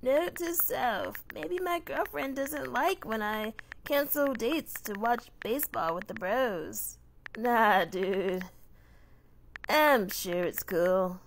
Note to self, maybe my girlfriend doesn't like when I cancel dates to watch baseball with the bros. Nah, dude. I'm sure it's cool.